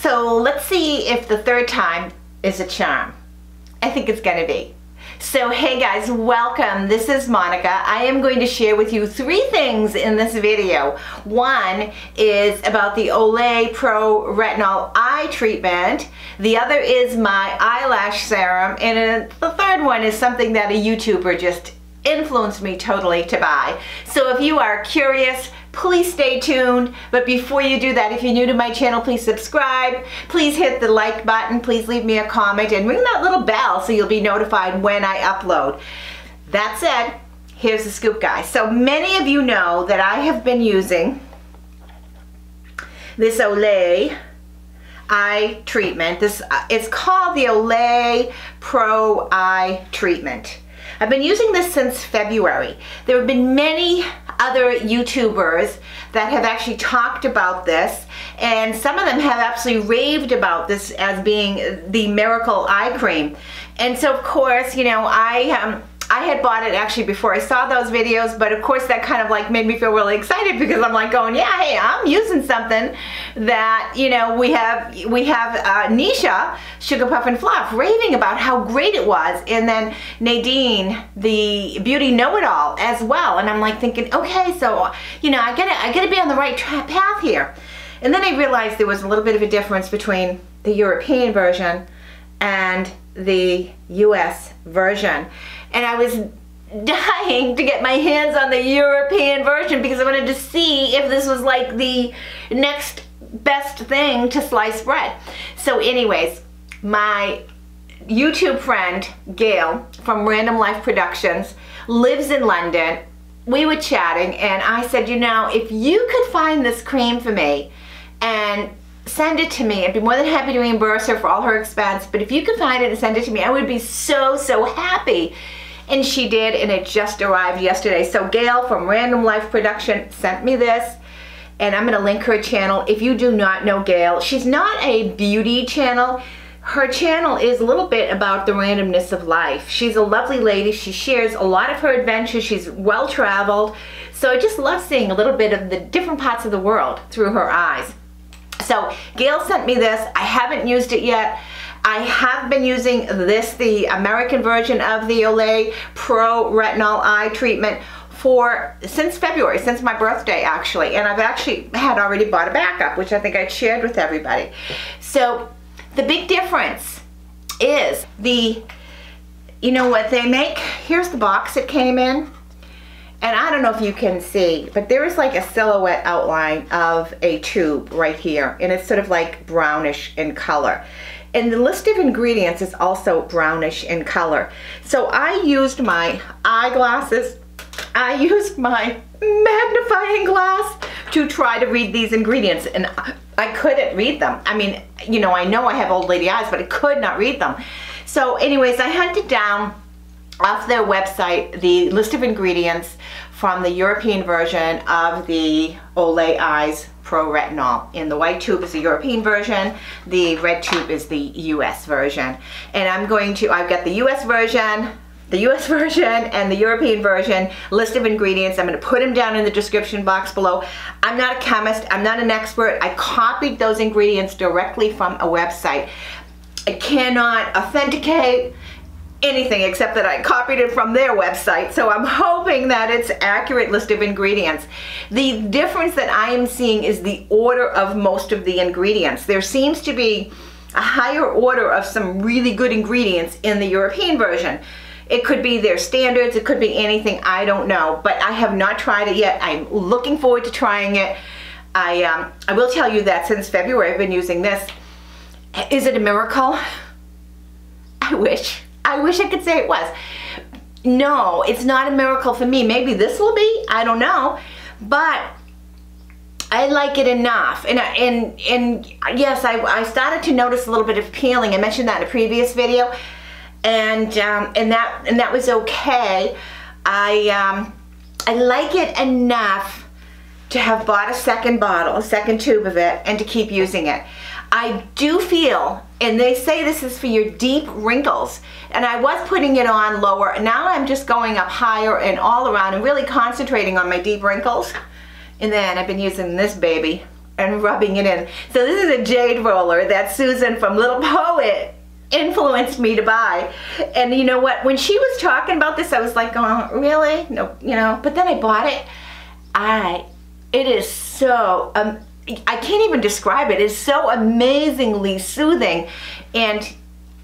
So let's see if the third time is a charm. I think it's gonna be. So hey guys, welcome. This is Monika. I am going to share with you three things in this video. One is about the Olay Pro Retinol Eye Treatment. The other is my eyelash serum. And the third one is something that a YouTuber just influenced me totally to buy. So if you are curious, please stay tuned. But before you do that, if you're new to my channel, please subscribe. Please hit the like button. Please leave me a comment and ring that little bell so you'll be notified when I upload. That said, here's the scoop guys. So many of you know that I have been using this Olay eye treatment. This uh, It's called the Olay Pro Eye Treatment. I've been using this since February. There have been many other YouTubers that have actually talked about this and some of them have absolutely raved about this as being the miracle eye cream. And so of course, you know, I um, I had bought it actually before I saw those videos, but of course that kind of like made me feel really excited because I'm like going, yeah, hey, I'm using something that, you know, we have, we have uh, Nisha, Sugar Puff and Fluff, raving about how great it was. And then Nadine, the beauty know-it-all as well. And I'm like thinking, okay, so, you know, I gotta, I gotta be on the right path here. And then I realized there was a little bit of a difference between the European version and the US version and I was dying to get my hands on the European version because I wanted to see if this was like the next best thing to slice bread. So anyways, my YouTube friend, Gail, from Random Life Productions, lives in London. We were chatting and I said, you know, if you could find this cream for me and send it to me. I'd be more than happy to reimburse her for all her expense, but if you could find it and send it to me, I would be so, so happy. And she did, and it just arrived yesterday. So Gail from Random Life Production sent me this, and I'm gonna link her channel. If you do not know Gail, she's not a beauty channel. Her channel is a little bit about the randomness of life. She's a lovely lady. She shares a lot of her adventures. She's well traveled. So I just love seeing a little bit of the different parts of the world through her eyes. So Gail sent me this. I haven't used it yet. I have been using this, the American version of the Olay Pro Retinol Eye Treatment for since February, since my birthday actually, and I've actually had already bought a backup, which I think I shared with everybody. So the big difference is the, you know what they make, here's the box it came in, and I don't know if you can see, but there is like a silhouette outline of a tube right here, and it's sort of like brownish in color. And the list of ingredients is also brownish in color. So I used my eyeglasses, I used my magnifying glass to try to read these ingredients and I couldn't read them. I mean, you know, I know I have old lady eyes, but I could not read them. So anyways, I hunted down off their website the list of ingredients from the European version of the Olay Eyes Pro Retinol. In the white tube is the European version, the red tube is the US version. And I'm going to, I've got the US version, the US version and the European version list of ingredients. I'm going to put them down in the description box below. I'm not a chemist. I'm not an expert. I copied those ingredients directly from a website. I cannot authenticate anything except that I copied it from their website. So I'm hoping that it's accurate list of ingredients. The difference that I am seeing is the order of most of the ingredients. There seems to be a higher order of some really good ingredients in the European version. It could be their standards, it could be anything, I don't know. But I have not tried it yet. I'm looking forward to trying it. I, um, I will tell you that since February I've been using this. Is it a miracle? I wish. I wish I could say it was. No, it's not a miracle for me. Maybe this will be, I don't know. But I like it enough. And, and, and yes, I, I started to notice a little bit of peeling. I mentioned that in a previous video. And, um, and, that, and that was okay. I, um, I like it enough to have bought a second bottle, a second tube of it, and to keep using it. I do feel, and they say this is for your deep wrinkles, and I was putting it on lower, now I'm just going up higher and all around and really concentrating on my deep wrinkles. And then I've been using this baby and rubbing it in. So this is a jade roller that Susan from Little Poet influenced me to buy. And you know what? When she was talking about this, I was like, oh, really? No, you know. But then I bought it. I, it is so. Um, I can't even describe it. It's so amazingly soothing, and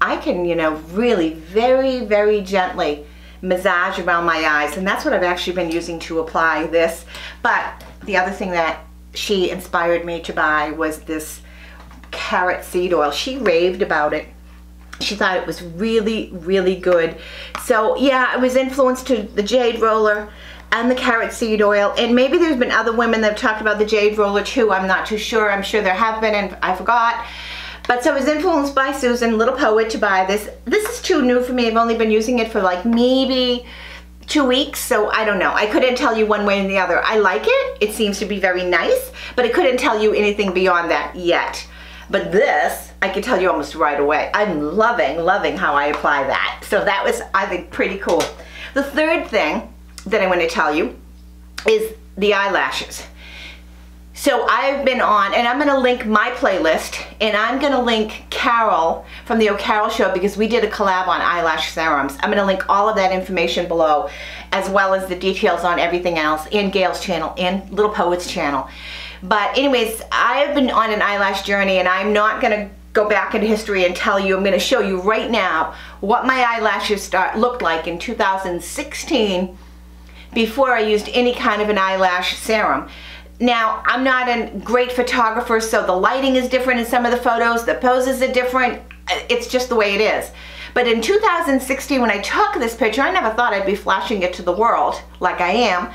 I can, you know, really very, very gently massage around my eyes, and that's what I've actually been using to apply this. But the other thing that she inspired me to buy was this carrot seed oil. She raved about it she thought it was really, really good. So yeah, I was influenced to the jade roller and the carrot seed oil. And maybe there's been other women that have talked about the jade roller too. I'm not too sure. I'm sure there have been and I forgot. But so I was influenced by Susan, Little Poet, to buy this. This is too new for me. I've only been using it for like maybe two weeks, so I don't know. I couldn't tell you one way or the other. I like it. It seems to be very nice, but I couldn't tell you anything beyond that yet. But this, I can tell you almost right away. I'm loving, loving how I apply that. So that was, I think, pretty cool. The third thing that I want to tell you is the eyelashes. So I've been on, and I'm going to link my playlist, and I'm going to link Carol from the O Carol Show because we did a collab on eyelash serums. I'm going to link all of that information below, as well as the details on everything else, in Gail's channel, and Little Poet's channel. But anyways, I've been on an eyelash journey and I'm not gonna go back into history and tell you, I'm gonna show you right now what my eyelashes start looked like in 2016 before I used any kind of an eyelash serum. Now, I'm not a great photographer, so the lighting is different in some of the photos, the poses are different, uh, it's just the way it is. But in 2016, when I took this picture, I never thought I'd be flashing it to the world like I am.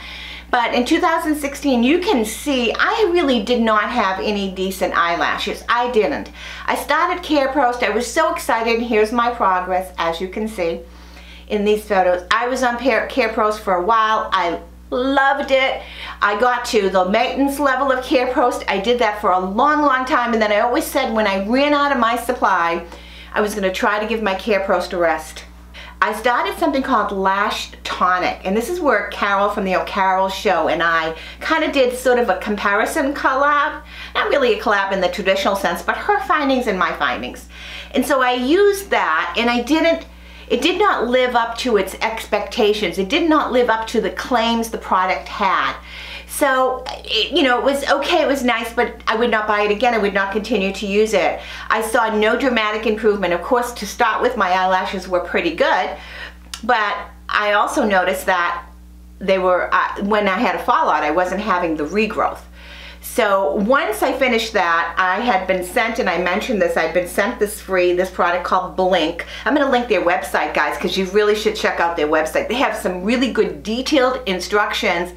But in 2016, you can see I really did not have any decent eyelashes. I didn't. I started CareProst. I was so excited. Here's my progress, as you can see in these photos. I was on CareProst for a while. I loved it. I got to the maintenance level of CareProst. I did that for a long, long time. And then I always said when I ran out of my supply, I was going to try to give my CareProst a rest. I started something called Lash Tonic, and this is where Carol from the O Carol Show and I kind of did sort of a comparison collab. Not really a collab in the traditional sense, but her findings and my findings. And so I used that, and I didn't, it did not live up to its expectations. It did not live up to the claims the product had. So, it, you know, it was okay, it was nice, but I would not buy it again. I would not continue to use it. I saw no dramatic improvement. Of course, to start with, my eyelashes were pretty good, but I also noticed that they were, uh, when I had a fallout, I wasn't having the regrowth. So once I finished that, I had been sent, and I mentioned this, I'd been sent this free, this product called Blinq. I'm gonna link their website, guys, because you really should check out their website. They have some really good detailed instructions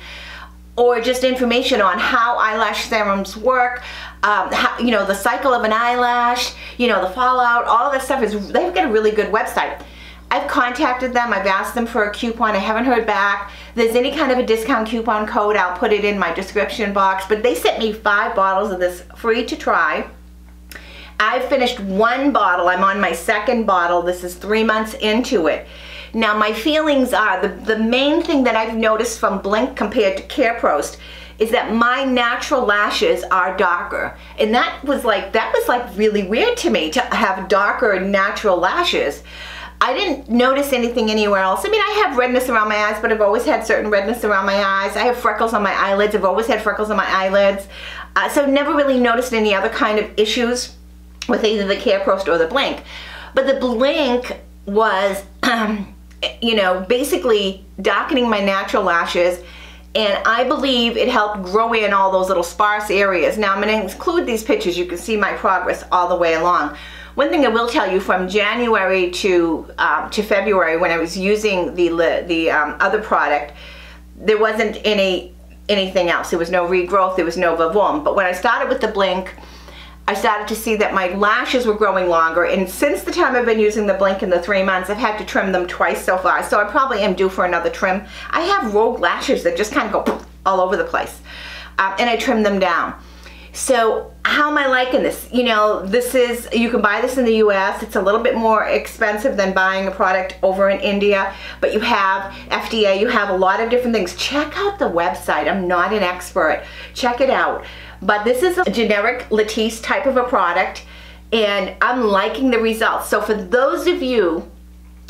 or just information on how eyelash serums work, um, how, you know, the cycle of an eyelash, you know, the fallout, all that stuff is, they've got a really good website. I've contacted them, I've asked them for a coupon, I haven't heard back. If there's any kind of a discount coupon code, I'll put it in my description box, but they sent me five bottles of this free to try. I've finished one bottle, I'm on my second bottle, this is three months into it. Now my feelings are, the, the main thing that I've noticed from Blinq compared to CareProst is that my natural lashes are darker. And that was like, that was like really weird to me to have darker natural lashes. I didn't notice anything anywhere else. I mean, I have redness around my eyes, but I've always had certain redness around my eyes. I have freckles on my eyelids. I've always had freckles on my eyelids. Uh, so never really noticed any other kind of issues with either the CareProst or the Blinq. But the Blinq was um, you know, basically darkening my natural lashes and I believe it helped grow in all those little sparse areas. Now I'm going to include these pictures. You can see my progress all the way along. One thing I will tell you from January to um, to February when I was using the the um, other product, there wasn't any anything else. There was no regrowth. There was no vavoom. But when I started with the Blinq, I started to see that my lashes were growing longer and since the time I've been using the Blinq in the three months I've had to trim them twice so far so I probably am due for another trim. I have rogue lashes that just kind of go all over the place um, and I trim them down. So how am I liking this? You know, this is, you can buy this in the US. It's a little bit more expensive than buying a product over in India, but you have FDA, you have a lot of different things. Check out the website. I'm not an expert. Check it out. but this is a generic Latisse type of a product and I'm liking the results. So for those of you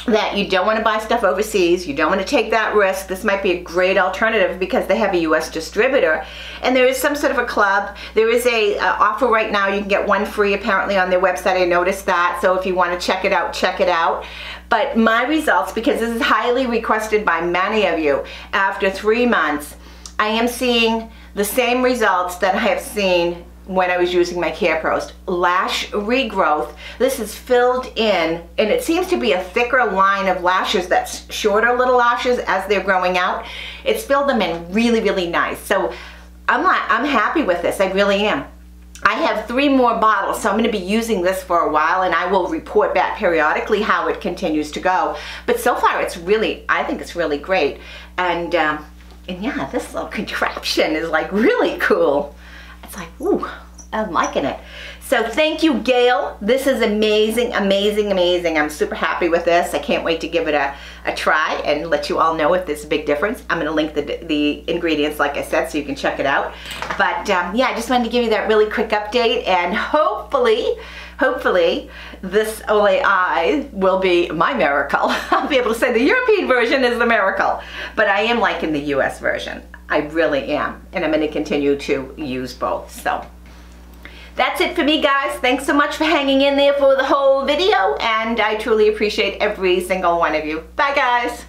that you don't want to buy stuff overseas, you don't want to take that risk, this might be a great alternative because they have a US distributor. And there is some sort of a club. There is a uh, offer right now. You can get one free apparently on their website. I noticed that. So if you want to check it out, check it out. But my results, because this is highly requested by many of you, after three months, I am seeing the same results that I have seen when I was using my CarePros. Lash regrowth. This is filled in, and it seems to be a thicker line of lashes that's shorter little lashes as they're growing out. It's filled them in really, really nice. So I'm not, I'm happy with this. I really am. I have three more bottles, so I'm going to be using this for a while, and I will report back periodically how it continues to go. But so far, it's really, I think it's really great. And, um, and yeah, this little contraption is like really cool it's like, ooh, I'm liking it. So thank you, Gail. This is amazing, amazing, amazing. I'm super happy with this. I can't wait to give it a, a try and let you all know if there's a big difference. I'm gonna link the, the ingredients, like I said, so you can check it out. But um, yeah, I just wanted to give you that really quick update and hopefully, hopefully this Olay will be my miracle. I'll be able to say the European version is the miracle, but I am liking the US version. I really am. And I'm going to continue to use both. So that's it for me guys. Thanks so much for hanging in there for the whole video and I truly appreciate every single one of you. Bye guys.